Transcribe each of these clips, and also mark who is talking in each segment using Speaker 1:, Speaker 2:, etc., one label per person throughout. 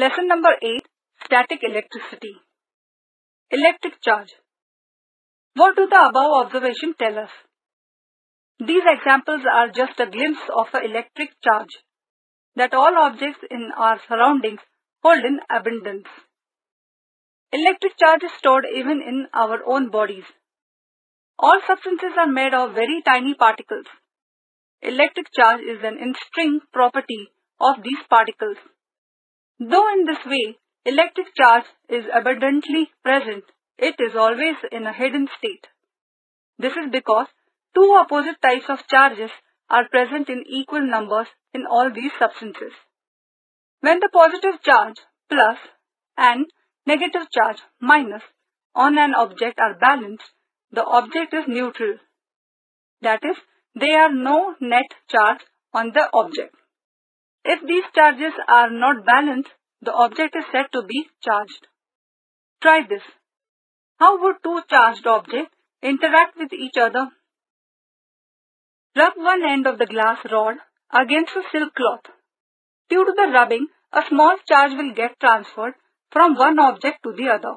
Speaker 1: Lesson number 8 Static Electricity Electric Charge What do the above observation tell us? These examples are just a glimpse of an electric charge that all objects in our surroundings hold in abundance. Electric charge is stored even in our own bodies. All substances are made of very tiny particles. Electric charge is an intrinsic property of these particles. Though in this way electric charge is abundantly present, it is always in a hidden state. This is because two opposite types of charges are present in equal numbers in all these substances. When the positive charge plus and negative charge minus on an object are balanced, the object is neutral. That is, there are no net charge on the object. If these charges are not balanced, the object is said to be charged. Try this. How would two charged objects interact with each other? Rub one end of the glass rod against a silk cloth. Due to the rubbing, a small charge will get transferred from one object to the other.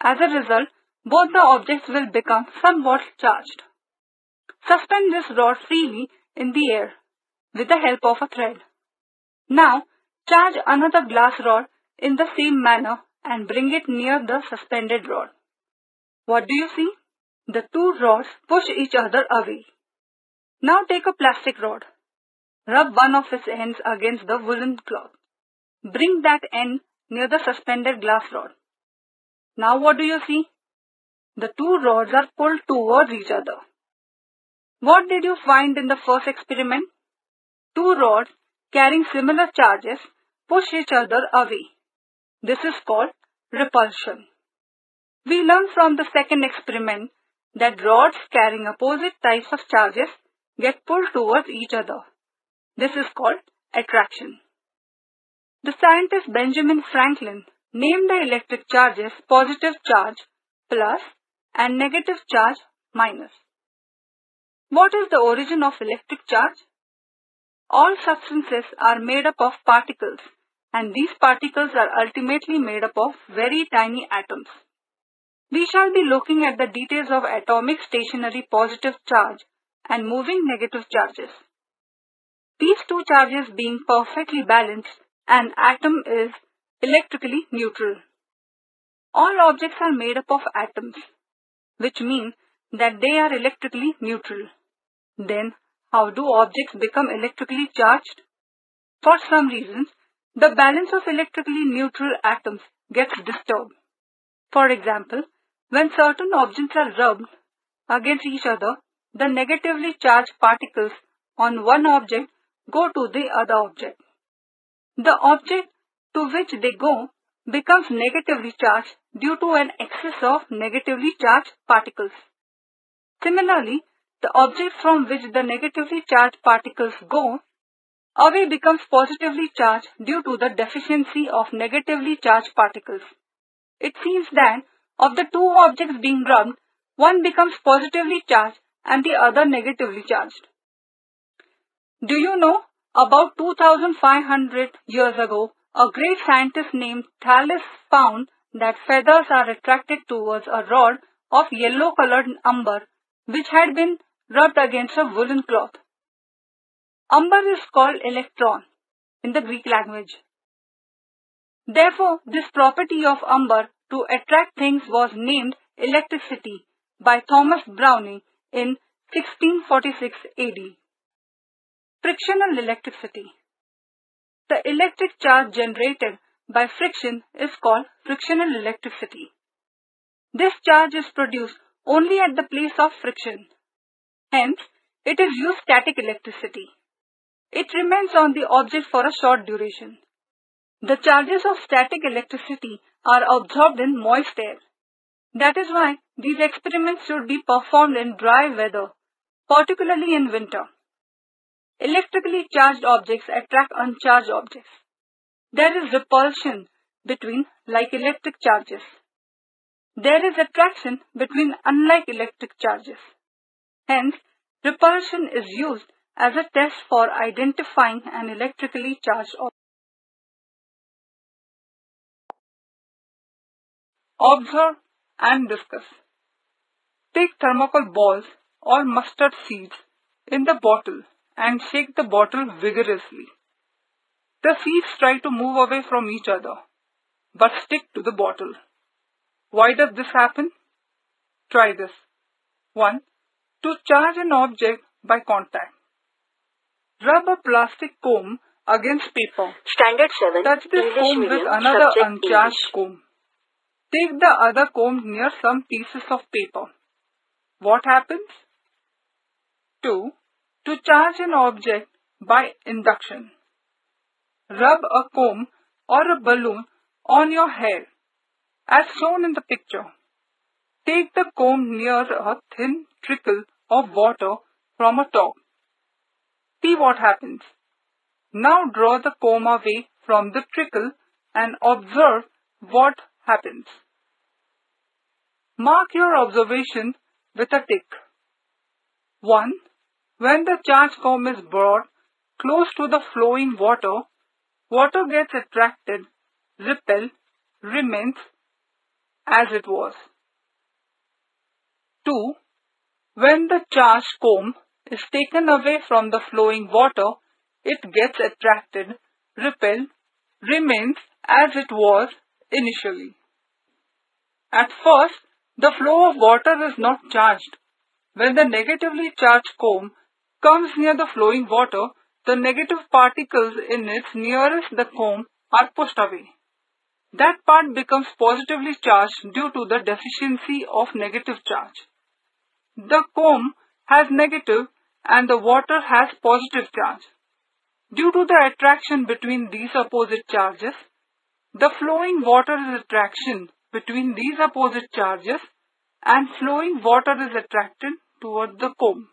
Speaker 1: As a result, both the objects will become somewhat charged. Suspend this rod freely in the air with the help of a thread. Now, charge another glass rod in the same manner and bring it near the suspended rod. What do you see? The two rods push each other away. Now take a plastic rod. Rub one of its ends against the woolen cloth. Bring that end near the suspended glass rod. Now what do you see? The two rods are pulled towards each other. What did you find in the first experiment? Two rods carrying similar charges push each other away. This is called repulsion. We learn from the second experiment that rods carrying opposite types of charges get pulled towards each other. This is called attraction. The scientist Benjamin Franklin named the electric charges positive charge plus and negative charge minus. What is the origin of electric charge? All substances are made up of particles and these particles are ultimately made up of very tiny atoms. We shall be looking at the details of atomic stationary positive charge and moving negative charges. These two charges being perfectly balanced, an atom is electrically neutral. All objects are made up of atoms, which means that they are electrically neutral. Then, how do objects become electrically charged? For some reasons, the balance of electrically neutral atoms gets disturbed. For example, when certain objects are rubbed against each other, the negatively charged particles on one object go to the other object. The object to which they go becomes negatively charged due to an excess of negatively charged particles. Similarly, the object from which the negatively charged particles go away becomes positively charged due to the deficiency of negatively charged particles. It seems that of the two objects being rubbed, one becomes positively charged and the other negatively charged. Do you know, about 2500 years ago, a great scientist named Thales found that feathers are attracted towards a rod of yellow colored amber which had been rubbed against a woolen cloth. Amber is called electron in the Greek language. Therefore, this property of amber to attract things was named electricity by Thomas Browne in 1646 AD. Frictional electricity. The electric charge generated by friction is called frictional electricity. This charge is produced only at the place of friction. Hence, it is used static electricity. It remains on the object for a short duration. The charges of static electricity are absorbed in moist air. That is why these experiments should be performed in dry weather, particularly in winter. Electrically charged objects attract uncharged objects. There is repulsion between like electric charges. There is attraction between unlike electric charges. Hence, repulsion is used as a test for identifying an electrically charged object. Observe and discuss. Take thermocol balls or mustard seeds in the bottle and shake the bottle vigorously. The seeds try to move away from each other but stick to the bottle. Why does this happen? Try this. 1. To charge an object by contact. Rub a plastic comb against paper.
Speaker 2: Standard 7
Speaker 1: Touch this
Speaker 2: English
Speaker 1: comb
Speaker 2: medium
Speaker 1: with another uncharged
Speaker 2: English.
Speaker 1: comb. Take the other comb near some pieces of paper. What happens? 2. To charge an object by induction. Rub a comb or a balloon on your hair as shown in the picture. Take the comb near a thin trickle of water from a top. See what happens. Now draw the comb away from the trickle and observe what happens. Mark your observation with a tick. 1. When the charge comb is brought close to the flowing water, water gets attracted, repel, remains as it was. 2. When the charged comb is taken away from the flowing water, it gets attracted, repelled, remains as it was initially. At first, the flow of water is not charged. When the negatively charged comb comes near the flowing water, the negative particles in its nearest the comb are pushed away. That part becomes positively charged due to the deficiency of negative charge. The comb has negative and the water has positive charge. Due to the attraction between these opposite charges, the flowing water is attraction between these opposite charges and flowing water is attracted towards the comb.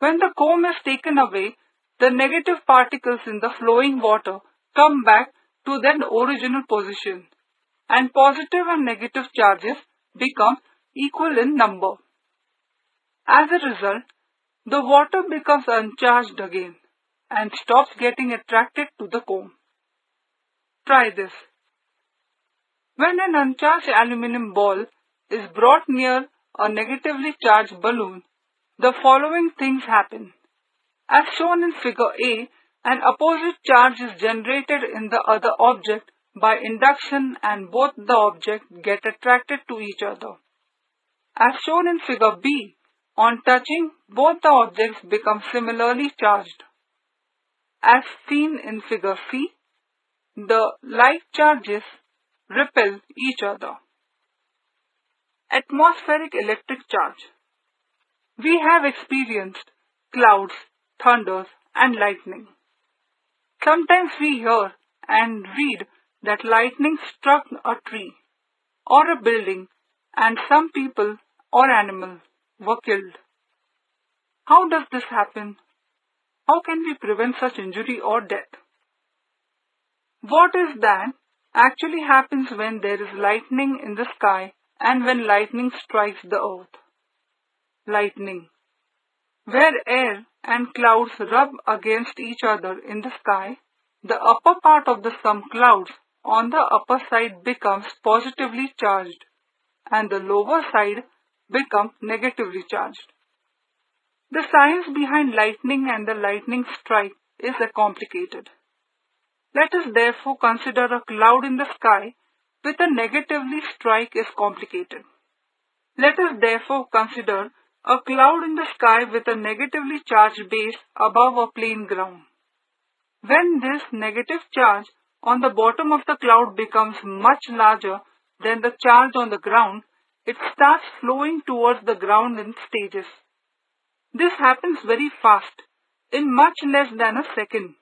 Speaker 1: When the comb is taken away, the negative particles in the flowing water come back to their original position and positive and negative charges become equal in number. As a result, the water becomes uncharged again and stops getting attracted to the comb. Try this. When an uncharged aluminum ball is brought near a negatively charged balloon, the following things happen. As shown in figure A, an opposite charge is generated in the other object by induction and both the objects get attracted to each other. As shown in figure B, on touching, both the objects become similarly charged. As seen in figure C, the like charges repel each other. Atmospheric electric charge. We have experienced clouds, thunders, and lightning. Sometimes we hear and read that lightning struck a tree or a building and some people or animals were killed. How does this happen? How can we prevent such injury or death? What is that actually happens when there is lightning in the sky and when lightning strikes the earth? Lightning. Where air and clouds rub against each other in the sky, the upper part of the some clouds on the upper side becomes positively charged and the lower side become negatively charged. The science behind lightning and the lightning strike is a complicated. Let us therefore consider a cloud in the sky with a negatively strike is complicated. Let us therefore consider a cloud in the sky with a negatively charged base above a plain ground. When this negative charge on the bottom of the cloud becomes much larger than the charge on the ground, it starts flowing towards the ground in stages. This happens very fast, in much less than a second,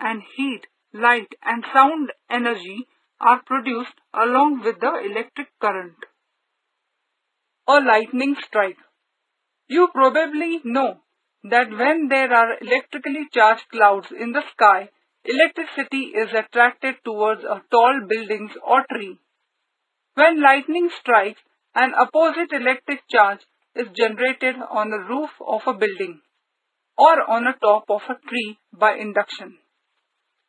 Speaker 1: and heat, light and sound energy are produced along with the electric current. A lightning strike. You probably know that when there are electrically charged clouds in the sky, electricity is attracted towards a tall buildings or tree. When lightning strikes, an opposite electric charge is generated on the roof of a building or on the top of a tree by induction.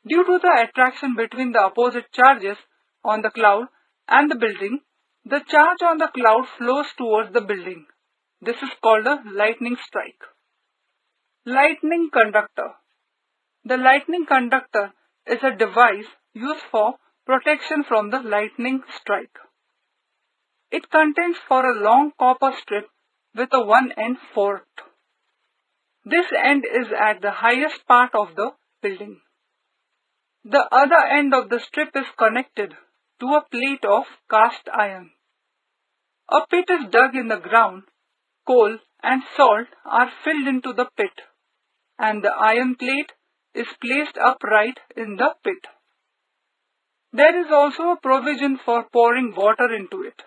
Speaker 1: Due to the attraction between the opposite charges on the cloud and the building, The charge on the cloud flows towards the building. This is called a lightning strike. Lightning conductor. The lightning conductor is a device used for protection from the lightning strike. It contains for a long copper strip with a one end forked. This end is at the highest part of the building. The other end of the strip is connected to a plate of cast iron. A pit is dug in the ground, coal and salt are filled into the pit, and the iron plate is placed upright in the pit. There is also a provision for pouring water into it.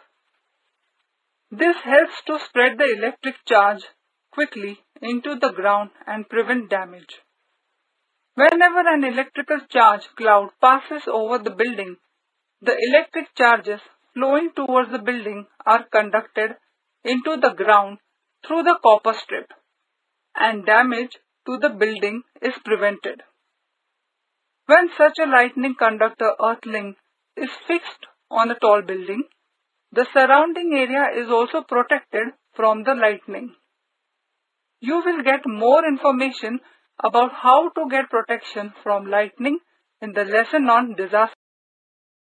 Speaker 1: This helps to spread the electric charge quickly into the ground and prevent damage. Whenever an electrical charge cloud passes over the building, the electric charges flowing towards the building are conducted into the ground through the copper strip and damage to the building is prevented. When such a lightning conductor earthing is fixed on a tall building, the surrounding area is also protected from the lightning. You will get more information about how to get protection from lightning in the lesson on disaster